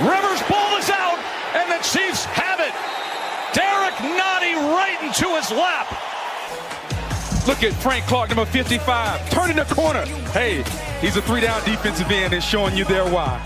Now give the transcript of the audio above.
Rivers' ball is out, and the Chiefs have it. Derrick Nnadi right into his lap. Look at Frank Clark, number 55, turning the corner. Hey, he's a three-down defensive end and showing you there why.